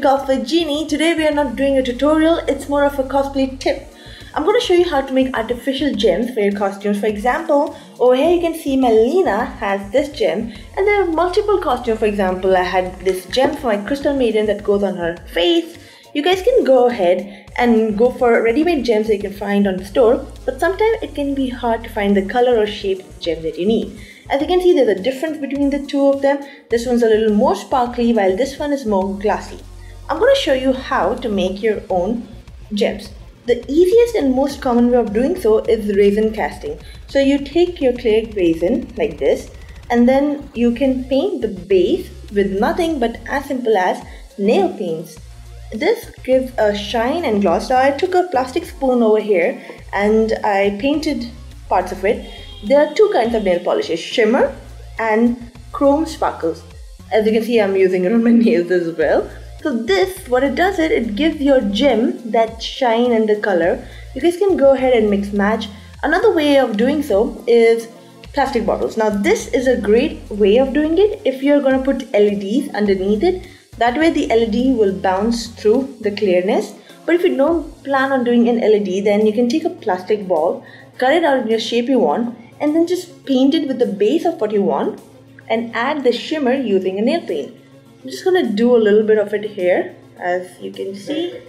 Cosplay Genie. Today we are not doing a tutorial, it's more of a cosplay tip. I'm going to show you how to make artificial gems for your costumes. For example, over here you can see Melina has this gem and there are multiple costumes. For example, I had this gem for my Crystal Maiden that goes on her face. You guys can go ahead and go for ready-made gems that you can find on the store, but sometimes it can be hard to find the color or shape gem that you need. As you can see, there's a difference between the two of them. This one's a little more sparkly while this one is more glassy. I'm going to show you how to make your own gems. The easiest and most common way of doing so is resin casting. So you take your clear resin like this and then you can paint the base with nothing but as simple as nail paints. This gives a shine and gloss. Now I took a plastic spoon over here and I painted parts of it. There are two kinds of nail polishes, shimmer and chrome sparkles. As you can see I'm using it on my nails as well. So this, what it does is it gives your gem that shine and the color. You guys can go ahead and mix match. Another way of doing so is plastic bottles. Now this is a great way of doing it if you're going to put LEDs underneath it that way the LED will bounce through the clearness. But if you don't plan on doing an LED, then you can take a plastic ball, cut it out in your shape you want, and then just paint it with the base of what you want and add the shimmer using a nail paint. I'm just gonna do a little bit of it here as you can see.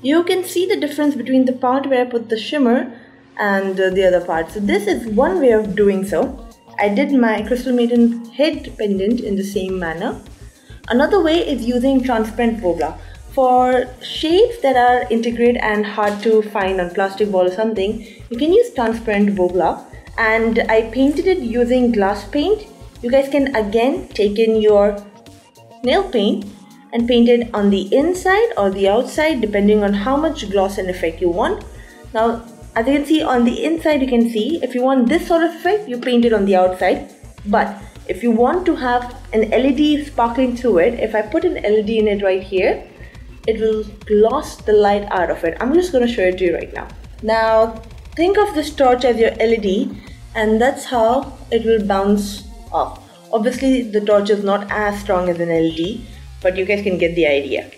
You can see the difference between the part where I put the shimmer and the other part. So this is one way of doing so. I did my Crystal Maiden head pendant in the same manner. Another way is using transparent Worbla. For shapes that are intricate and hard to find on plastic ball or something, you can use transparent Worbla and I painted it using glass paint. You guys can again take in your nail paint and paint it on the inside or the outside depending on how much gloss and effect you want. Now as you can see on the inside you can see if you want this sort of effect you paint it on the outside but if you want to have an LED sparkling through it, if I put an LED in it right here, it will gloss the light out of it. I'm just going to show it to you right now. Now, think of this torch as your LED and that's how it will bounce off. Obviously, the torch is not as strong as an LED, but you guys can get the idea.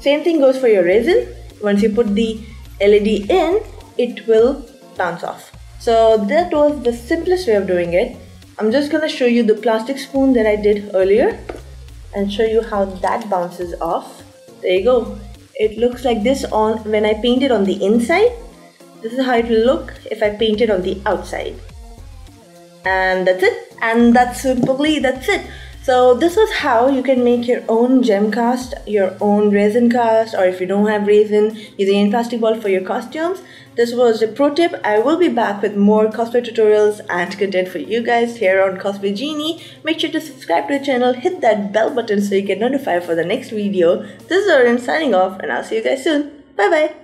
Same thing goes for your resin. Once you put the LED in, it will bounce off. So that was the simplest way of doing it. I'm just gonna show you the plastic spoon that I did earlier and show you how that bounces off. There you go. It looks like this on when I paint it on the inside. This is how it will look if I paint it on the outside. And that's it. And that's simply that's it. So this is how you can make your own gem cast, your own resin cast, or if you don't have resin, using plastic ball for your costumes. This was a pro tip. I will be back with more cosplay tutorials and content for you guys here on Cosplay Genie. Make sure to subscribe to the channel, hit that bell button so you get notified for the next video. This is Oren signing off and I'll see you guys soon. Bye bye.